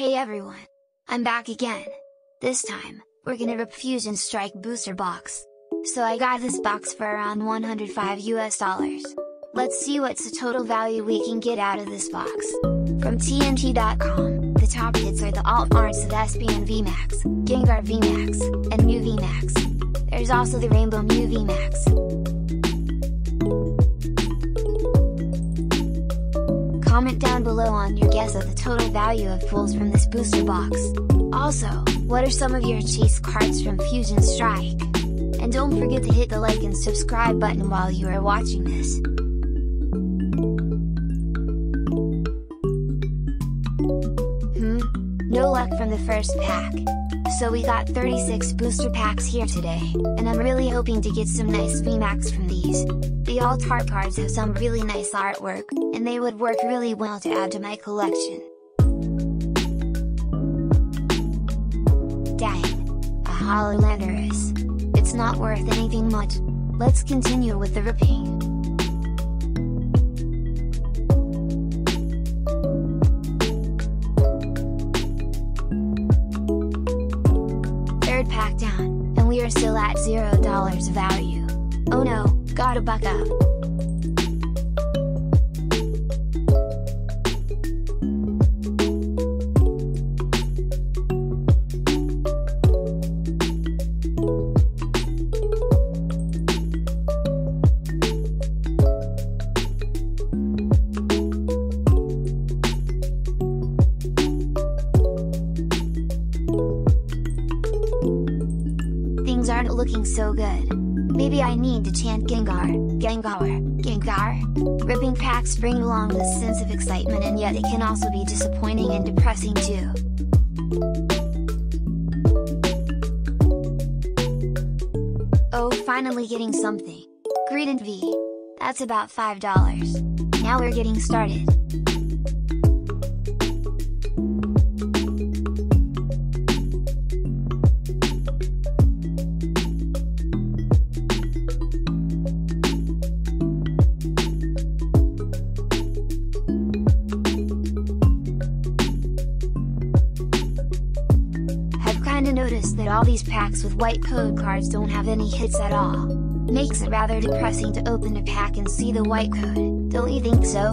Hey everyone! I'm back again! This time, we're gonna rip Fusion Strike Booster Box! So I got this box for around 105 US dollars. Let's see what's the total value we can get out of this box. From TNT.com, the top hits are the alt arts of Espeon VMAX, Gengar VMAX, and Mew VMAX. There's also the Rainbow Mew VMAX. Comment down below on your guess of the total value of pulls from this booster box. Also, what are some of your chase cards from Fusion Strike? And don't forget to hit the like and subscribe button while you are watching this. Hmm? No luck from the first pack. So we got 36 booster packs here today, and I'm really hoping to get some nice VMAX from these. The alt art cards have some really nice artwork, and they would work really well to add to my collection. Dang! A Holo Landorus. It's not worth anything much. Let's continue with the ripping. Third pack down, and we are still at $0 value. Oh no, gotta buck up. Looking so good. Maybe I need to chant Gengar, Gengar, Gengar? Ripping packs bring along this sense of excitement and yet it can also be disappointing and depressing too. Oh finally getting something! Greedent V! That's about $5. Now we're getting started. Noticed that all these packs with white code cards don't have any hits at all. Makes it rather depressing to open a pack and see the white code, don't you think so?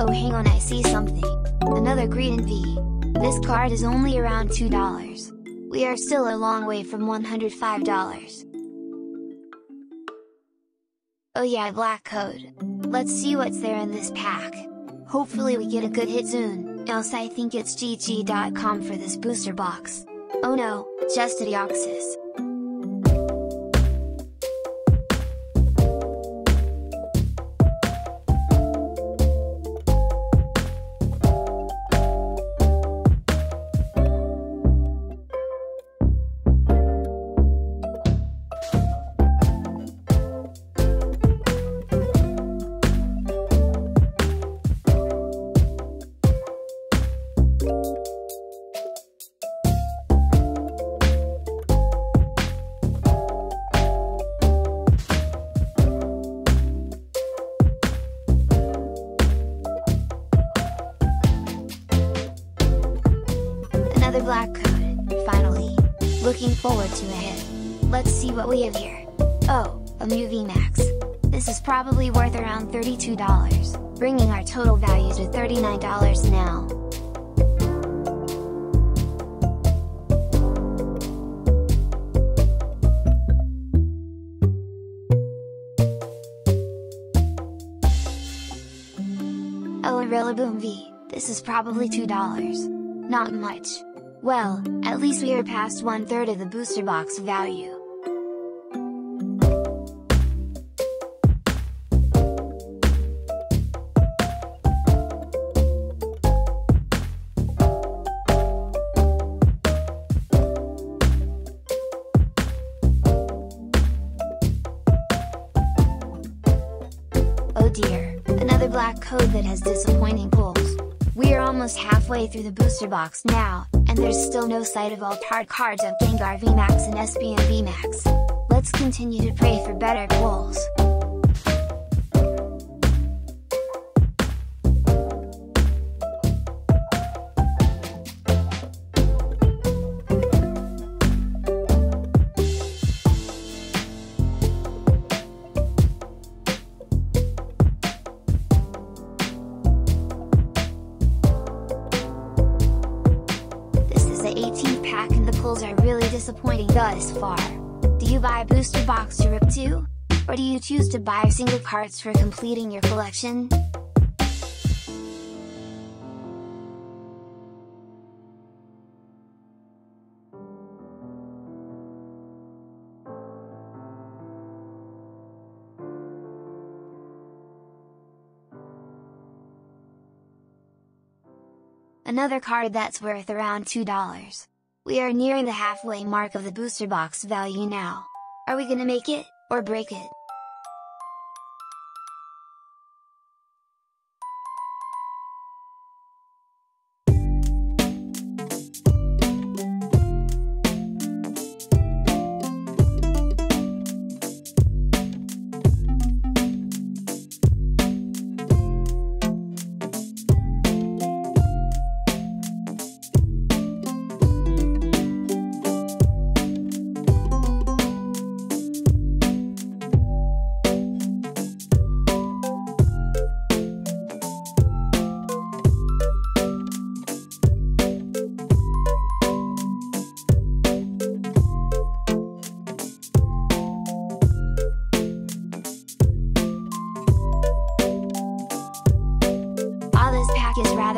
Oh hang on I see something. Another Greedent V. This card is only around $2. We are still a long way from $105. Oh yeah black code. Let's see what's there in this pack. Hopefully we get a good hit soon, else I think it's GG.com for this booster box. Oh no, just Deoxys. See what we have here. Oh, a Mew VMAX. This is probably worth around $32, bringing our total value to $39 now. Oh Rillaboom V, this is probably $2. Not much. Well, at least we are past one third of the booster box value. Dear, another black code that has disappointing pulls. We are almost halfway through the booster box now, and there's still no sight of alt art cards of Gengar VMAX and Espeon VMAX. Let's continue to pray for better goals. Disappointing thus far. Do you buy a booster box to rip too? Or do you choose to buy single cards for completing your collection? Another card that's worth around $2. We are nearing the halfway mark of the booster box value now. Are we gonna make it, or break it?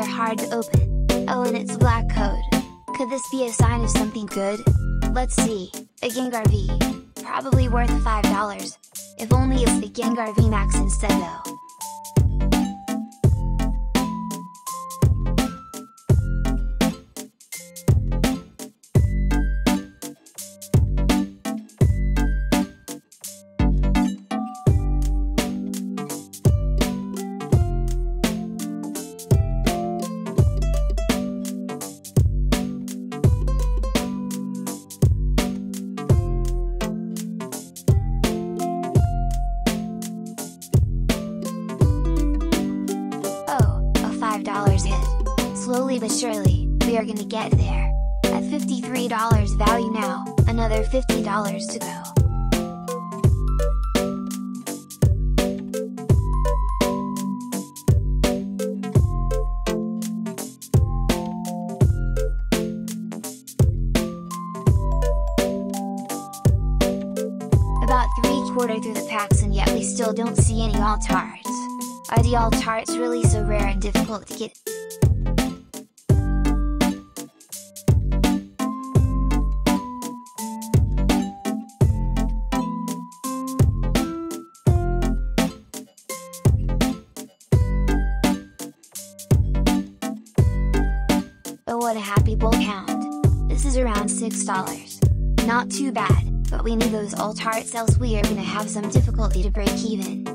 Rather hard to open. Oh and it's black code. Could this be a sign of something good? Let's see, a Gengar V. Probably worth $5. If only it's the Gengar V Max instead though. Slowly but surely, we are gonna get there. At $53 value now, another $50 to go. About three quarter through the packs and yet we still don't see any alt arts. Are the alt arts really so rare and difficult to get? Happy bull count. This is around $6. Not too bad, but we need those alt arts else we are gonna have some difficulty to break even.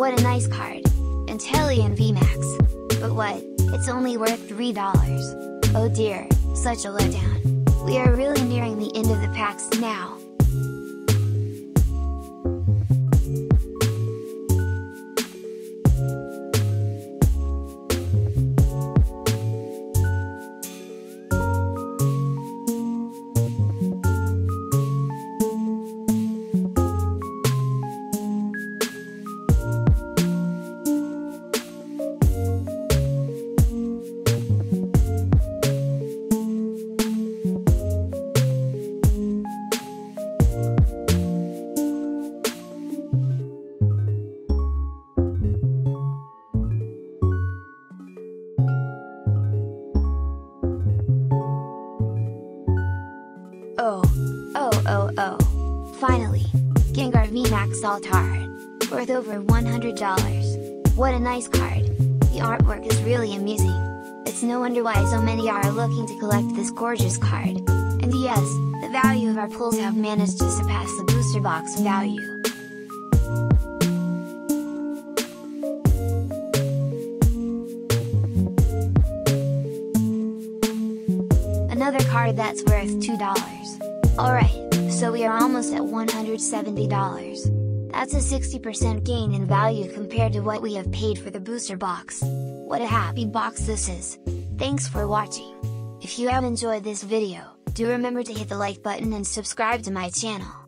What a nice card! Inteleon VMAX! But what, it's only worth $3. Oh dear, such a letdown. We are really nearing the end of the packs now. VMAX Alt Art, worth over $100. What a nice card! The artwork is really amusing. It's no wonder why so many are looking to collect this gorgeous card. And yes, the value of our pulls have managed to surpass the booster box value. Another card that's worth $2. Alright, so we are almost at $170. That's a 60% gain in value compared to what we have paid for the booster box. What a happy box this is! Thanks for watching! If you have enjoyed this video, do remember to hit the like button and subscribe to my channel.